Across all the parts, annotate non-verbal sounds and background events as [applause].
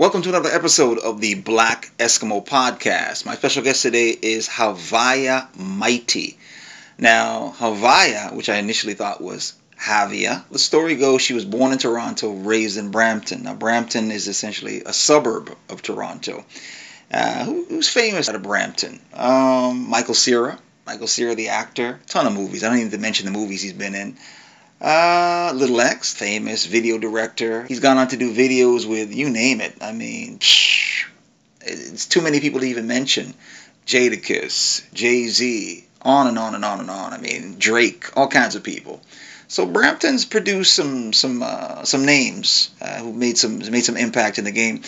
Welcome to another episode of the Black Eskimo Podcast. My special guest today is Haviah Mighty. Now, Haviah, which I initially thought was Havia, the story goes she was born in Toronto, raised in Brampton. Now, Brampton is essentially a suburb of Toronto. Uh, who, who's famous out of Brampton? Um, Michael Cera. Michael Cera, the actor. Ton of movies. I don't even need to mention the movies he's been in. Uh, Lil X, famous video director. He's gone on to do videos with you name it. I mean, it's too many people to even mention. Jadakiss, Jay Z, on and on and on and on. I mean, Drake, all kinds of people. So Brampton's produced some some uh, some names uh, who made some made some impact in the game.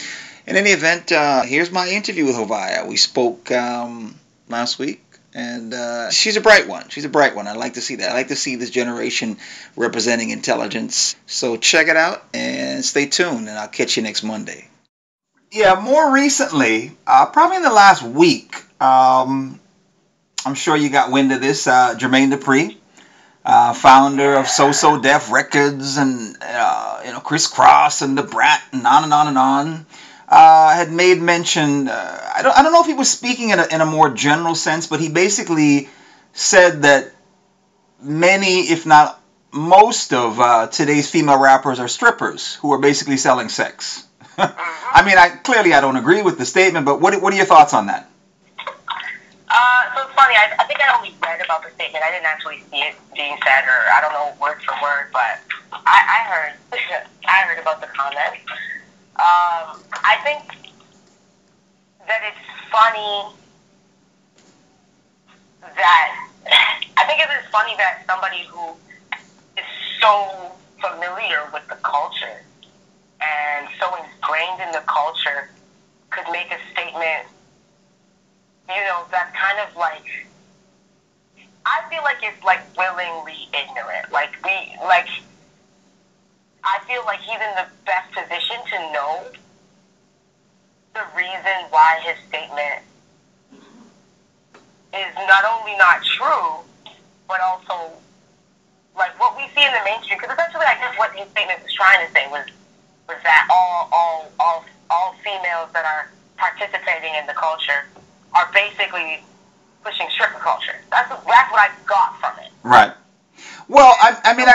In any event, uh, here's my interview with Haviah. We spoke um, last week and uh, she's a bright one. She's a bright one. I like to see that. I like to see this generation representing intelligence. So check it out and stay tuned, and I'll catch you next Monday. Yeah, more recently, uh, probably in the last week, um, I'm sure you got wind of this. Uh, Jermaine Dupri, uh, founder of So So Def Records, and uh, you know Kriss Kross and Da Brat, and on and on and on uh, had made mention. Uh, I don't I don't know if he was speaking in a, in a more general sense, but he basically said that many, if not most, of uh, today's female rappers are strippers who are basically selling sex. [laughs] I mean, I clearly I don't agree with the statement, but what what are your thoughts on that? Uh, so it's funny. I, I think I only read about the statement. I didn't actually see it being said, or I don't know word for word, but I, I heard [laughs] I heard about the comment. Um, I think that it's funny that [laughs] I think it is funny that somebody who is so familiar with the culture and so ingrained in the culture could make a statement, you know, that's kind of like I feel like it's like willingly ignorant. Like we like feel like he's in the best position to know the reason why his statement is not only not true, but also like what we see in the mainstream. Because essentially, I guess what his statement was trying to say was was that all all all all females that are participating in the culture are basically pushing stripper culture. That's that's what I got from it. Right. Well, I, I mean, I,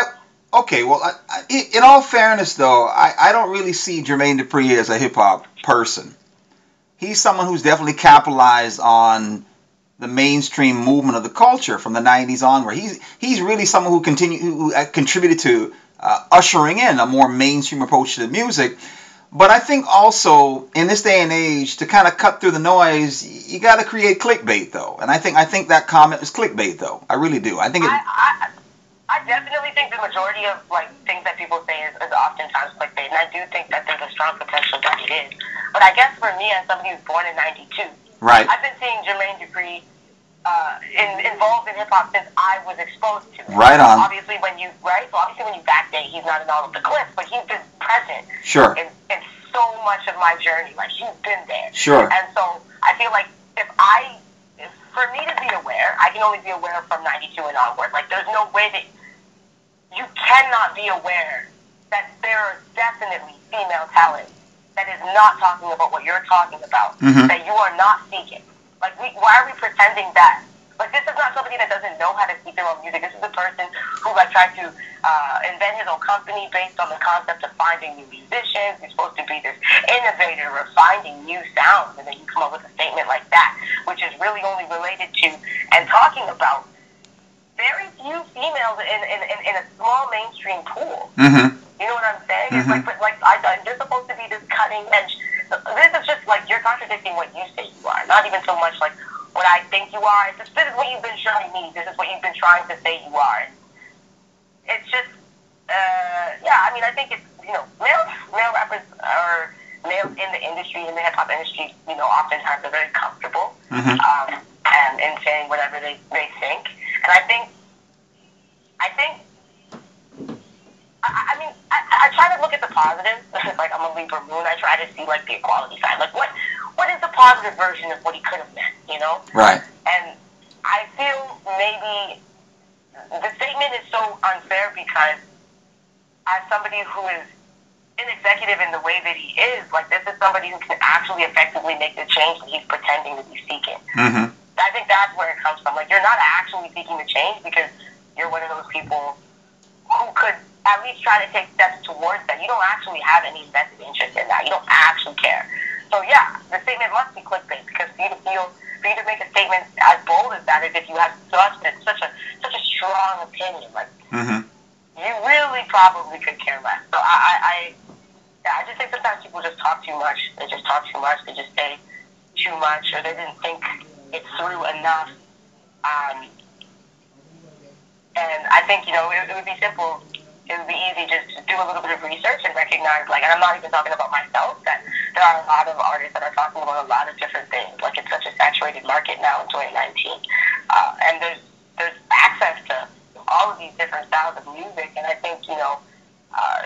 Okay, well, in all fairness, though, I, I don't really see Jermaine Dupri as a hip hop person. He's someone who's definitely capitalized on the mainstream movement of the culture from the '90s onward. He's he's really someone who continue who uh, contributed to uh, ushering in a more mainstream approach to the music. But I think also in this day and age, to kind of cut through the noise, you got to create clickbait, though. And I think I think that comment is clickbait, though. I really do. I think it. I, I, I definitely think the majority of like things that people say is, is oftentimes clickbait, and I do think that there's a strong potential that it is. But I guess for me, as somebody who's born in '92, right, I've been seeing Jermaine Dupri uh, in, involved in hip hop since I was exposed to it. Right on. Obviously, when you right, so obviously when you backdate, he's not in all of the clips, but he's been present. Sure. In, in so much of my journey, like he's been there. Sure. And so I feel like if I, for me to be aware, I can only be aware from '92 and onward. Like there's no way that you cannot be aware that there are definitely female talent that is not talking about what you're talking about, mm-hmm. that you are not seeking. Like, we, why are we pretending that? Like, this is not somebody that doesn't know how to speak their own music. This is a person who, like, tried to uh, invent his own company based on the concept of finding new musicians. He's supposed to be this innovator of finding new sounds, and then you come up with a statement like that, which is really only related to and talking about very few females in, in, in, in a small mainstream pool. Mm-hmm. You know what I'm saying? Mm-hmm. It's like, like, I, I, they're supposed to be this cutting edge. This is just like you're contradicting what you say you are. Not even so much like what I think you are. It's just, this is what you've been showing me. This is what you've been trying to say you are. It's just, uh, yeah. I mean, I think it's you know, male male rappers are males in the industry in the hip hop industry. You know, oftentimes are very comfortable mm-hmm. um, and in saying whatever they they think. And I think, I think, I, I mean, I, I try to look at the positive. [laughs] like I'm a Libra moon. I try to see like the equality side. Like what, what is the positive version of what he could have meant? You know? Right. And I feel maybe the statement is so unfair because as somebody who is an executive in the way that he is, like this is somebody who can actually effectively make the change that he's pretending to be seeking. Mm-hmm. I think that's where it comes from. Like you're not actually seeking the change because you're one of those people who could at least try to take steps towards that. You don't actually have any vested interest in that. You don't actually care. So yeah, the statement must be clickbait because for you to feel for you to make a statement as bold as that is if you have such a such a such a strong opinion. Like Mm-hmm. you really probably could care less. So I, I, I, yeah, I just think sometimes people just talk too much. They just talk too much. They just say too much, or they didn't think it through enough. Um, and I think you know it, it would be simple. It would be easy just to do a little bit of research and recognize, like, and I'm not even talking about myself, that there are a lot of artists that are talking about a lot of different things. Like it's such a saturated market now in 2019, uh, and there's there's access to all of these different styles of music, and I think you know, uh,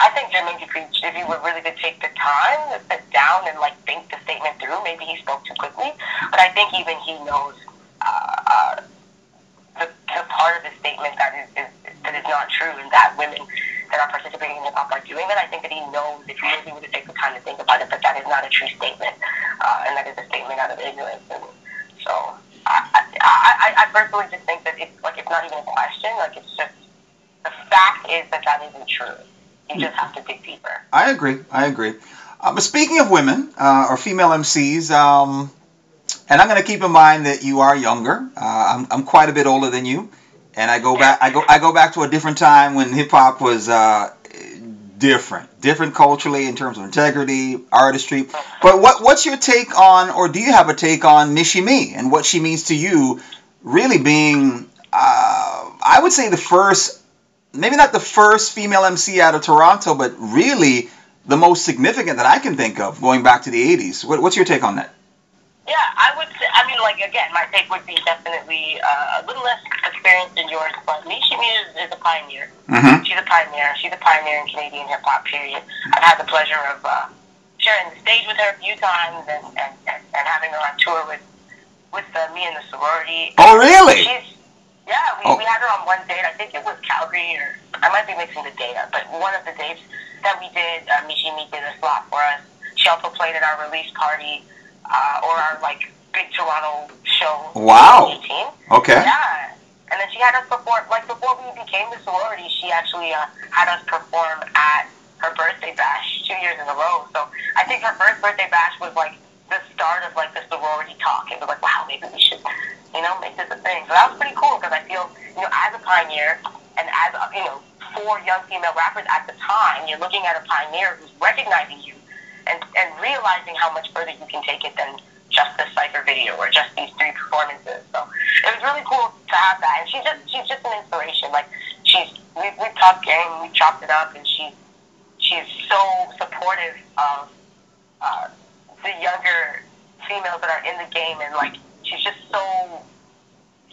I think Jermaine Dupri, if he were really to take the time to sit down and like think the statement through, maybe he spoke too quickly, but I think even he knows uh, uh, the, the part of the statement that is, is that is not true, and that women that are participating in hip hop are doing that. I think that he knows if he really were to take the time to think about it, that that is not a true statement, uh, and that is a statement out of ignorance, and so. I, I, I, I personally just think that it's like it's not even a question. Like it's just the fact is that that isn't true. You just have to dig deeper. I agree. I agree. Uh, but speaking of women uh, or female MCs, um, and I'm going to keep in mind that you are younger. Uh, I'm, I'm quite a bit older than you, and I go back. I go. I go back to a different time when hip hop was uh, different, different culturally in terms of integrity, artistry. But what what's your take on, or do you have a take on Michie Mee and what she means to you? Really being, uh, I would say the first, maybe not the first female MC out of Toronto, but really the most significant that I can think of going back to the 80s. What, what's your take on that? Yeah, I would say, I mean, like, again, my take would be definitely uh, a little less experienced than yours, but Mee is, is a pioneer. Mm-hmm. She's a pioneer. She's a pioneer in Canadian hip hop, period. I've had the pleasure of uh, sharing the stage with her a few times and, and, and, and having her on tour with with uh, me and the sorority. Oh, really? She's, yeah, we, Oh. we had her on one date. I think it was Calgary, or I might be mixing the data, but one of the dates that we did, uh, Michie Mee did a slot for us. She also played at our release party uh, or our like big Toronto show. Wow. 2018. Okay. Yeah. And then she had us perform, like before we became the sorority, she actually uh, had us perform at her birthday bash two years in a row. So I think her first birthday bash was like the start of like the sorority talk. It was like, wow, maybe we should, you know, make this a thing. So that was pretty cool because I feel, you know, as a pioneer and as, uh, you know, four young female rappers at the time, you're looking at a pioneer who's recognizing you and, and realizing how much further you can take it than just this cipher video or just these three performances. So it was really cool to have that. And she's just she's just an inspiration. Like she's we we talked game, we chopped it up, and she's she's so supportive of uh, the younger females that are in the game, and like she's just so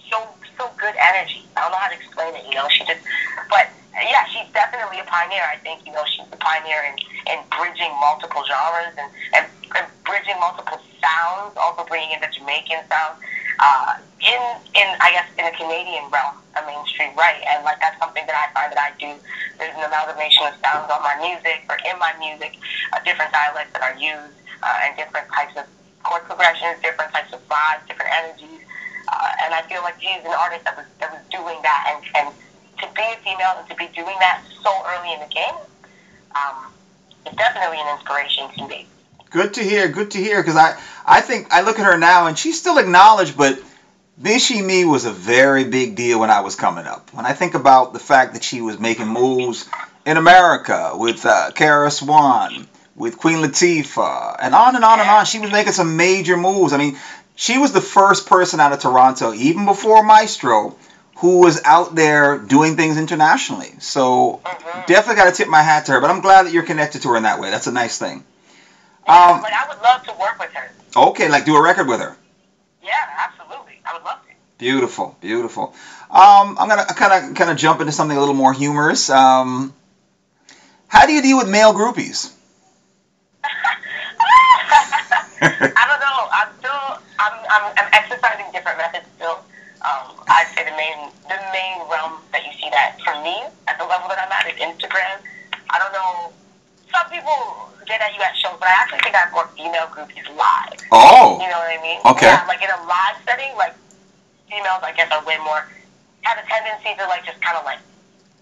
so so good energy. I don't know how to explain it. You know, she just but yeah, she's definitely a pioneer. I think you know she's a pioneer in, in bridging multiple genres and, and, and bridging multiple sounds, also bringing in the Jamaican sound uh, in in I guess in a Canadian realm, a mainstream right, and like that's something that I find that I do. There's an amalgamation of sounds on my music or in my music, uh, different dialects that are used, uh, and different types of chord progressions, different types of vibes, different energies. Uh, and I feel like she's an artist that was that was doing that, and, and to be a female and to be doing that so early in the game, um, is definitely an inspiration to me. Good to hear. Good to hear. Because I, I think I look at her now and she's still acknowledged, but Michie Mee was a very big deal when I was coming up. When I think about the fact that she was making moves in America with uh, Kara Swan, with Queen Latifah, and on and on and on, she was making some major moves. I mean, she was the first person out of Toronto, even before Maestro, who was out there doing things internationally. So Mhm. definitely got to tip my hat to her. But I'm glad that you're connected to her in that way. That's a nice thing. Yeah, Um, like I would love to work with her. Okay, like do a record with her. Yeah, absolutely. I would love to. Beautiful, beautiful. Um, I'm gonna kind of kind of jump into something a little more humorous. Um, how do you deal with male groupies? [laughs] I don't know. I'm still I'm, I'm, I'm exercising different methods still. Um, I'd say the main the main realm that you see that for me at the level that I'm at is Instagram. I don't know some people get at you at shows, but I actually think I have more female groupies live. Oh. You know what I mean? Okay. Yeah, like in a live setting, like females, I guess, are way more have a tendency to like just kind of like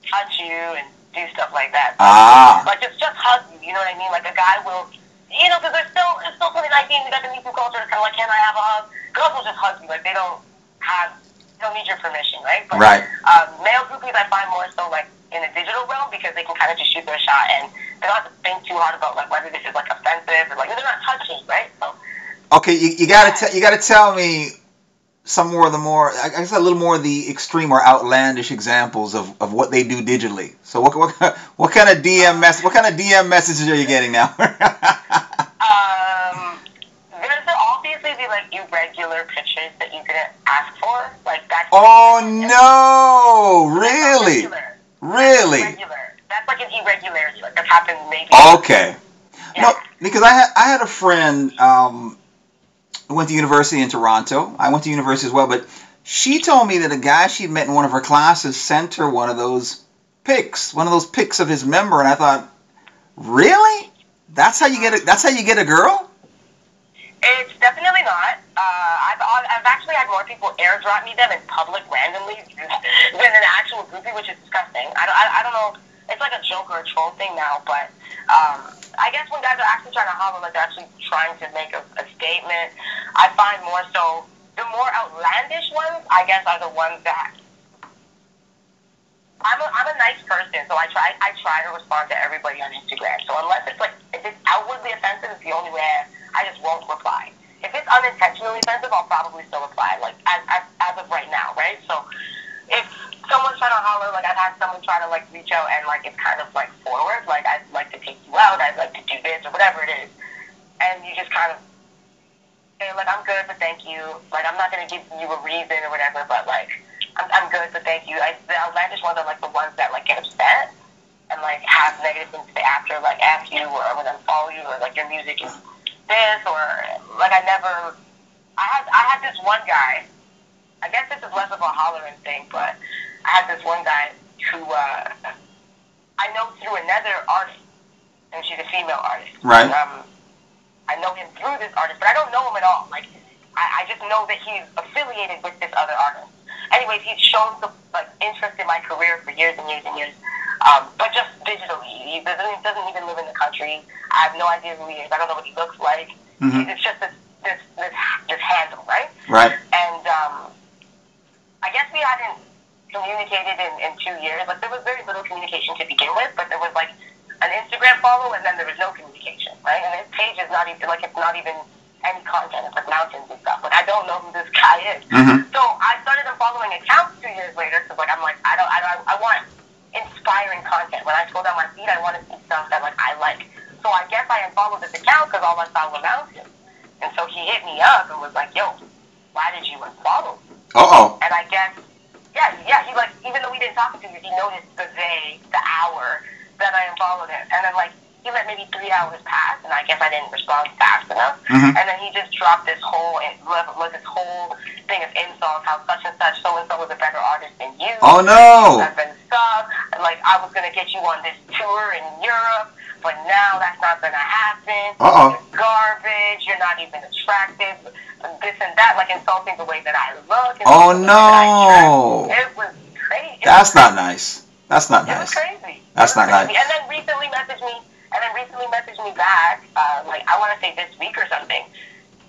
touch you and do stuff like that. Ah. Like just just hug you. You know what I mean? Like a guy will, you know, because there's still it's still 2019. We got the Me Too culture. It's kind of like, can I have a hug? Girls will just hug you. Like they don't have, don't need your permission, right? But, Right. Um, male groupies, I find more so like in the digital realm because they can kind of just shoot their shot and they don't have to think too hard about like whether this is like offensive or like they're not touching, right? So Okay, you, you gotta you gotta tell me some more of the more I guess a little more of the extreme or outlandish examples of, of what they do digitally. So what what [laughs] what kind of DM mess what kind of DM messages are you getting now? [laughs] The like irregular pictures that you didn't ask for, like that's. oh no! Really? Irregular. Really? Irregular. That's like an irregularity. Like that's happened maybe. Okay. Yeah. No, because I had I had a friend um, who went to university in Toronto. I went to university as well, but she told me that a guy she'd met in one of her classes sent her one of those pics, one of those pics of his member, and I thought, really? That's how you get a, that's how you get a girl? It's definitely not. Uh, I've I've actually had more people airdrop me them in public randomly [laughs] than an actual groupie, which is disgusting. I don't, I, I don't know. It's like a joke or a troll thing now, but um, I guess when guys are actually trying to holler, like they're actually trying to make a, a statement, I find more so the more outlandish ones, I guess, are the ones that I'm a, I'm a nice person, so I try I try to respond to everybody on Instagram. So unless it's like if it's outwardly offensive, it's the only way I, just won't reply. If it's unintentionally offensive, I'll probably still reply, like as, as as of right now, right? So if someone's trying to holler, like I've had someone try to like reach out and like it's kind of like forward, like I'd like to take you out, I'd like to do this or whatever it is, and you just kind of say like I'm good, but thank you. Like I'm not gonna give you a reason or whatever, but like I'm, I'm good, but thank you. I, the outlandish ones are like the ones that like get upset and like have negative things to say after, like F you or I'm gonna unfollow you or like your music is this or like I never. I had I had this one guy. I guess this is less of a hollering thing, but I had this one guy who uh, I know through another artist, and she's a female artist. Right. Um, I know him through this artist, but I don't know him at all. Like I, I just know that he's affiliated with this other artist. Anyways, he's shown some like interest in my career for years and years and years, um, but just digitally. He doesn't, doesn't even live in the country. I have no idea who he is. I don't know what he looks like. Mhm. It's just this this this this handle, right? Right. And um, I guess we hadn't communicated in, in two years. Like there was very little communication to begin with, but there was like an Instagram follow, and then there was no communication, right? And his page is not even like it's not even any content. It's like mountains and stuff. Like I don't know who this guy is. Mhm. So I started unfollowing accounts two years later because like I'm like I don't I don't I want inspiring content. When I scroll down my feed, I want to see stuff that like I like. So I guess I unfollowed this account because all I saw were mountains. And so he hit me up and was like, "Yo, why did you unfollow?" Uh oh. And I guess, yeah, yeah, he like even though we didn't talk to years, he noticed the day, the hour that I unfollowed him, and then like he let maybe three hours pass, and I guess I didn't respond fast enough, Mhm. and then he just dropped this whole and like this whole thing of insults, how such and such so and so was a better artist than you. Oh no. I've been stuck. Like I was gonna get you on this tour in Europe, but now that's not gonna happen. Uh-oh. Garbage. You're not even attractive. This and that, like insulting the way that I look. Oh, insulting the way that I no. It was crazy. That's was not nice. That's not It was crazy. That's not crazy. And then recently messaged me, and then recently messaged me back, uh, like I want to say this week or something.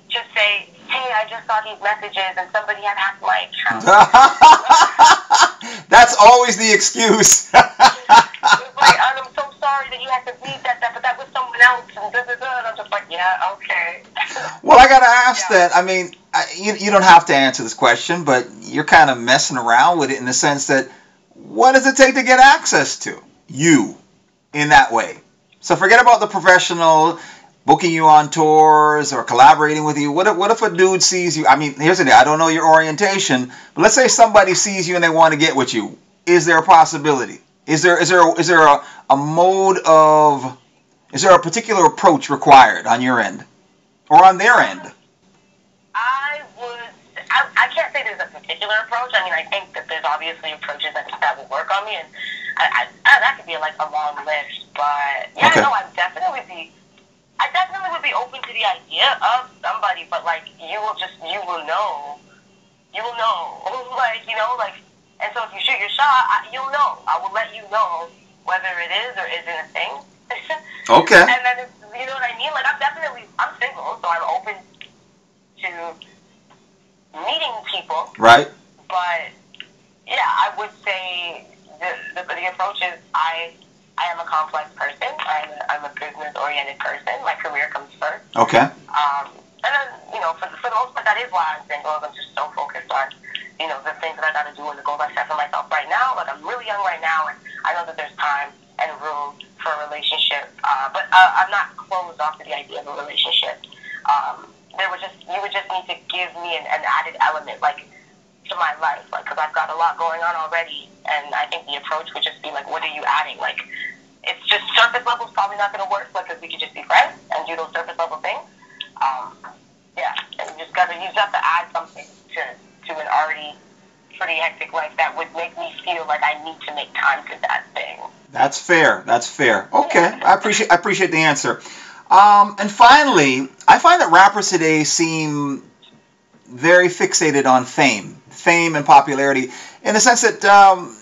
Just say, hey, I just saw these messages, and somebody had hacked my account. [laughs] That's always the excuse. [laughs] Like, I'm so sorry that you had to read that, that, but that was someone else, and da da. And I'm just like, yeah, okay. [laughs] well, I gotta ask Yeah. that. I mean, I, you, you don't have to answer this question, but you're kind of messing around with it in the sense that what does it take to get access to you in that way? So forget about the professional booking you on tours or collaborating with you. What if, what if a dude sees you? I mean, here's the thing. I don't know your orientation, but let's say somebody sees you and they want to get with you. Is there a possibility? Is there is there is there a, a mode of is there a particular approach required on your end or on their end? I. I, I can't say there's a particular approach. I mean, I think that there's obviously approaches that that will work on me, and I, I, that could be like a long list, but yeah, okay. no, I definitely be. I definitely would be open to the idea of somebody, but like you will just you will know, you will know, [laughs] like you know, like, and so if you shoot your shot, I, you'll know. I will let you know whether it is or isn't a thing. [laughs] okay. And then you know what I mean? Like I'm definitely I'm single, so I'm open to meeting people. Right. But yeah, I would say the, the, the approach is I I am a complex person. I'm a, I'm a business oriented person. My career comes first. Okay. Um, and then you know for the, for the most part that is why I'm single. I'm just so focused on you know the things that I got to do and the goals I set for myself right now. Like I'm really young right now, and I know that there's time and room for a relationship. Uh, but uh, I'm not closed off to the idea of a relationship. Um, there would just you would just need to give me an, an added element like to my life, like because I've got a lot going on already, and I think the approach would just be like, what are you adding? Like, it's just surface level is probably not going to work, like, because we could just be friends and do those surface level things. Um, yeah, and you just got to you just have to add something to to an already pretty hectic life that would make me feel like I need to make time for that thing. That's fair. That's fair. Okay. I appreciate I appreciate the answer. Um, and finally, I find that rappers today seem very fixated on fame fame and popularity in the sense that um,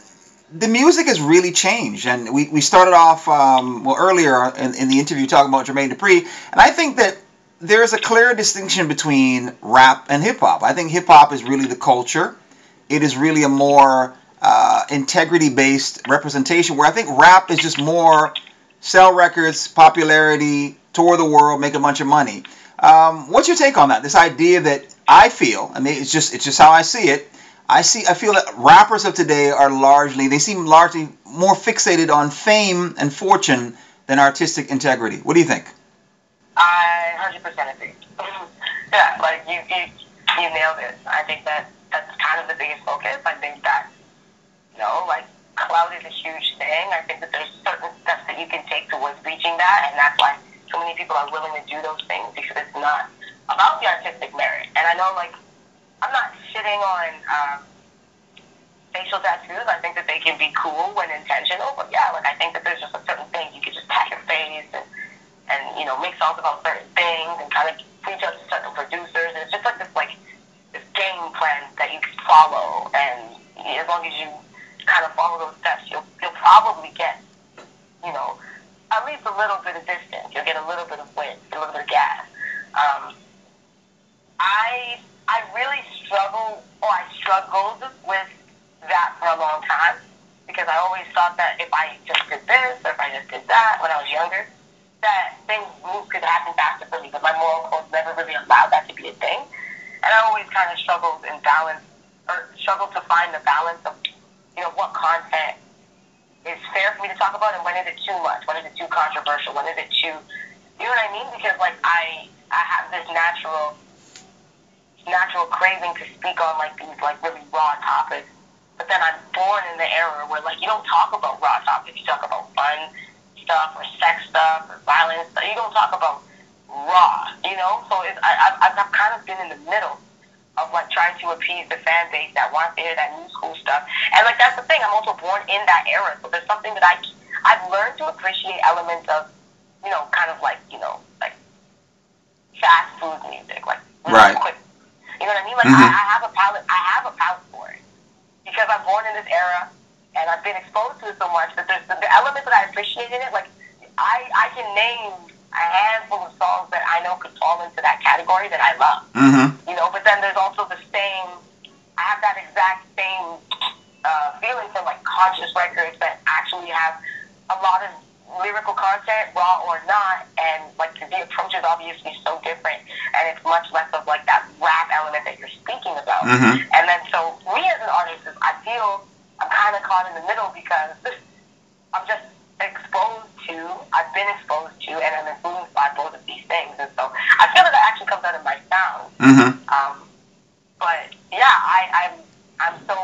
the music has really changed. And we, we started off, um, well, earlier in, in the interview talking about Jermaine Dupri. And I think that there's a clear distinction between rap and hip hop. I think hip hop is really the culture, it is really a more uh, integrity based representation, where I think rap is just more sell records, popularity, tour the world, make a bunch of money. Um, what's your take on that? This idea that I feel, I mean, it's just it's just how I see it. I see. I feel that rappers of today are largely they seem largely more fixated on fame and fortune than artistic integrity. What do you think? I hundred percent agree. [laughs] yeah, like you, you you nailed it. I think that that's kind of the biggest focus. I think that you know, like clout is a huge thing. I think that there's certain steps that you can take towards reaching that, and that's why so many people are willing to do those things because it's not about the artistic merit. And I know, like, I'm not shitting on um, facial tattoos. I think that they can be cool when intentional, but yeah, like I think that there's just a certain thing you can just tat your face and and you know make songs about certain things and kind of reach out to certain producers. And it's just like this like this game plan that you can follow, and as long as you kind of follow those steps, you'll you'll probably get you know at least a little bit of distance. You'll get a little bit of wind, a little bit of gas. Um, I I really struggle, or I struggled with that for a long time because I always thought that if I just did this, or if I just did that when I was younger, that things could happen faster for me. But my moral code never really allowed that to be a thing, and I always kind of struggled in balance, or struggled to find the balance of, you know, what content is fair for me to talk about, and when is it too much? When is it too controversial? When is it too, you know what I mean? Because like I, I have this natural, natural craving to speak on like these like really raw topics. But then I'm born in the era where like you don't talk about raw topics. You talk about fun stuff or sex stuff or violence. Stuff. You don't talk about raw. You know. So it's, I, I've, I've kind of been in the middle of like trying to appease the fan base that wants to hear that new school stuff. And like that's the thing, I'm also born in that era, so there's something that I I've learned to appreciate elements of, you know, kind of like you know like fast food music, like right. quick. You know what I mean? Like mm-hmm. I, I have a palate, I have a palate for it because I'm born in this era and I've been exposed to it so much that there's the, the elements that I appreciate in it. Like I I can name a handful of songs that I know could fall into that category that I love. Mm-hmm. You know, but then there's also the same. I have that exact same uh, feeling for like conscious records that actually have a lot of lyrical content, raw or not, and like the approach is obviously so different, and it's much less of like that rap element that you're speaking about. Mm-hmm. And then so me as an artist, I feel I'm kind of caught in the middle because I'm just to, I've been exposed to, and I'm influenced by both of these things. And so I feel that that actually comes out of my sound. Mm-hmm. Um, but yeah, I, I'm I'm so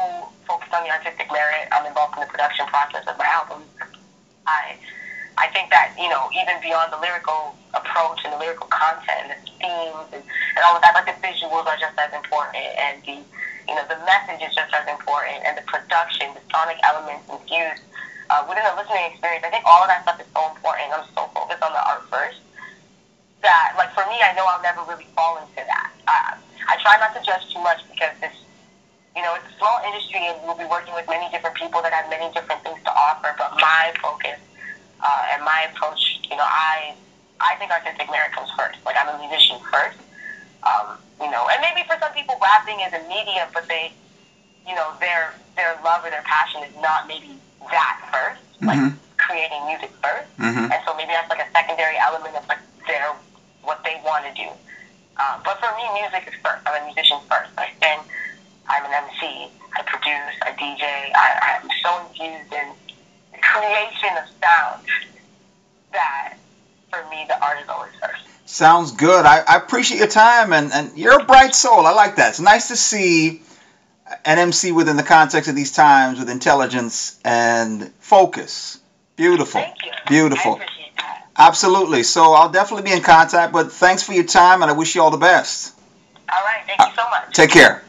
focused on the artistic merit. I'm involved in the production process of my album. I I think that you know even beyond the lyrical approach and the lyrical content and the themes and, and all of that, like the visuals are just as important, and the you know the message is just as important, and the production, the sonic elements infused uh, within the listening experience, I think all of that stuff is so important. I'm so focused on the art first that, like, for me, I know I'll never really fall into that. Uh, I try not to judge too much because it's, you know, it's a small industry and we'll be working with many different people that have many different things to offer. But my focus uh, and my approach, you know, I I think artistic merit comes first. Like, I'm a musician first. Um, you know, and maybe for some people, rapping is a medium, but they, you know, their their love or their passion is not maybe that 1st like Mhm. creating music 1st Mhm. and so maybe that's like a secondary element of like their what they want to do. Um, but for me, music is first. I'm a musician first. I sing. I'm an MC. I produce. I DJ. I, I'm so infused in the creation of sound that for me, the art is always first. Sounds good. I, I appreciate your time, and, and you're a bright soul. I like that. It's nice to see an MC within the context of these times with intelligence and focus. Beautiful. Thank you. Beautiful. I appreciate that. Absolutely. So I'll definitely be in contact, but thanks for your time, and I wish you all the best. All right. Thank you so much. Take care.